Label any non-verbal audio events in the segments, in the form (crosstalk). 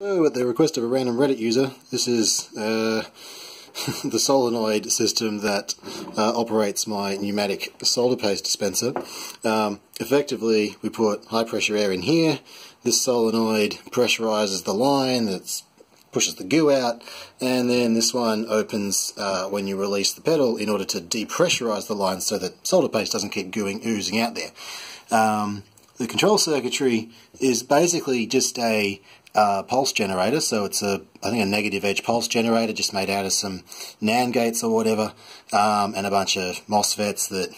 So at the request of a random Reddit user, this is uh, (laughs) the solenoid system that uh, operates my pneumatic solder paste dispenser. Um, effectively, we put high pressure air in here. This solenoid pressurizes the line that pushes the goo out, and then this one opens uh, when you release the pedal in order to depressurize the line so that solder paste doesn't keep gooing, oozing out there. Um, the control circuitry is basically just a uh, pulse generator, so it's a I think a negative edge pulse generator just made out of some NAND gates or whatever, um, and a bunch of MOSFETs that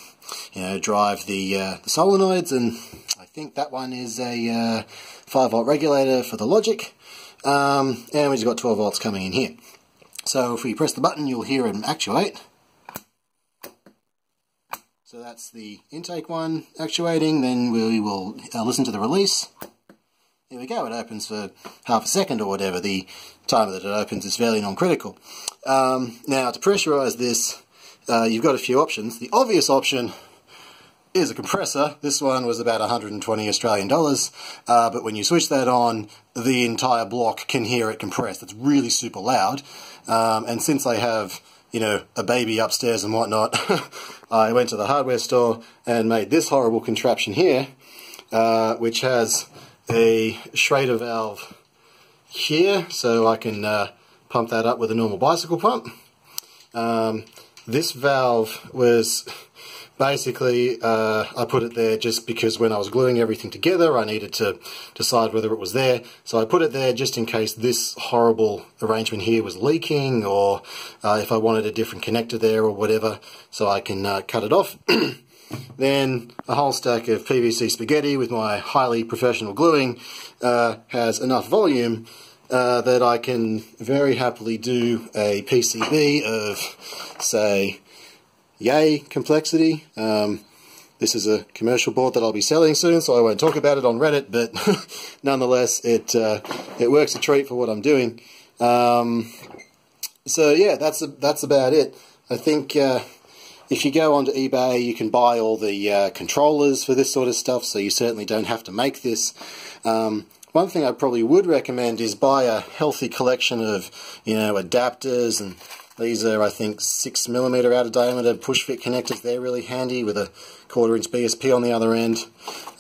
you know drive the uh, the solenoids, and I think that one is a uh, 5 volt regulator for the logic, um, and we've got 12 volts coming in here. So if we press the button, you'll hear it actuate. So that's the intake one actuating, then we will uh, listen to the release. Here we go, it opens for half a second or whatever. The time that it opens is fairly non-critical. Um, now, to pressurize this, uh, you've got a few options. The obvious option is a compressor. This one was about 120 Australian dollars, uh, but when you switch that on, the entire block can hear it compressed. It's really super loud, um, and since I have you know, a baby upstairs and whatnot, (laughs) I went to the hardware store and made this horrible contraption here, uh, which has a Schrader valve here, so I can uh, pump that up with a normal bicycle pump. Um, this valve was basically, uh, I put it there just because when I was gluing everything together, I needed to decide whether it was there. So I put it there just in case this horrible arrangement here was leaking or uh, if I wanted a different connector there or whatever, so I can uh, cut it off. (clears throat) Then a whole stack of PVC spaghetti with my highly professional gluing uh, has enough volume uh, that I can very happily do a PCB of, say, yay complexity. Um, this is a commercial board that I'll be selling soon, so I won't talk about it on Reddit, but (laughs) nonetheless, it uh, it works a treat for what I'm doing. Um, so yeah, that's a, that's about it. I think uh, if you go onto eBay, you can buy all the uh, controllers for this sort of stuff, so you certainly don't have to make this. Um, one thing I probably would recommend is buy a healthy collection of, you know, adapters, and these are, I think, 6mm out of diameter push fit connectors. They're really handy with a quarter inch BSP on the other end.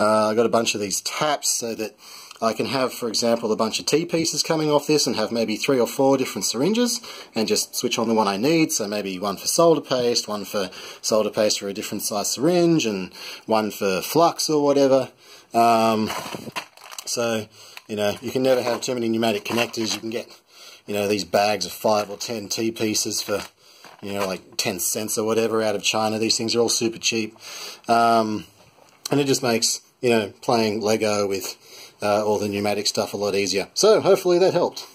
Uh, I got a bunch of these taps so that I can have, for example, a bunch of T-pieces coming off this and have maybe three or four different syringes and just switch on the one I need. So maybe one for solder paste, one for solder paste for a different size syringe, and one for flux or whatever. Um, so, you know, you can never have too many pneumatic connectors. You can get, you know, these bags of five or ten T-pieces for, you know, like 10 cents or whatever out of China. These things are all super cheap. Um, and it just makes, you know, playing Lego with uh, all the pneumatic stuff a lot easier. So hopefully that helped.